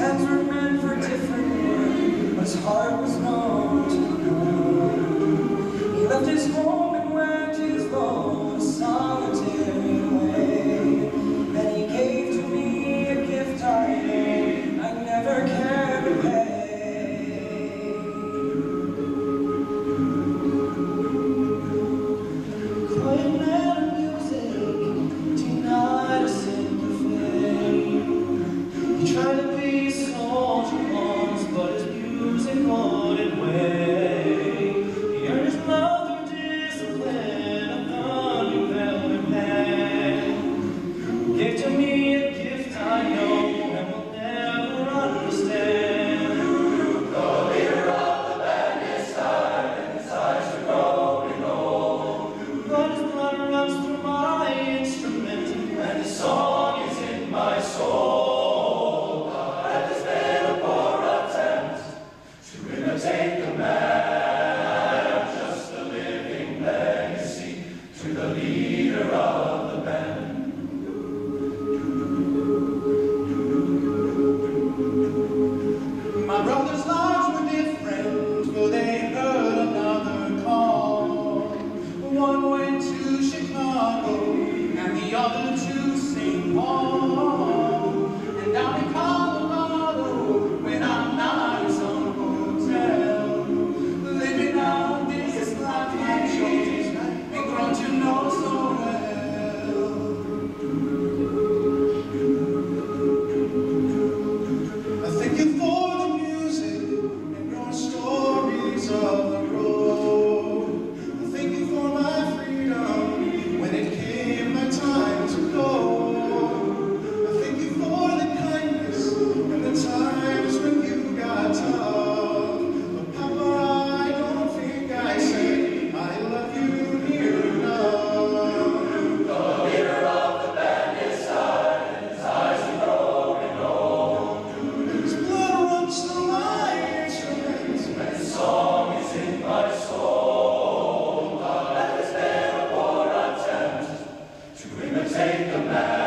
Heads were meant for different work, but his heart was known believe. take a man.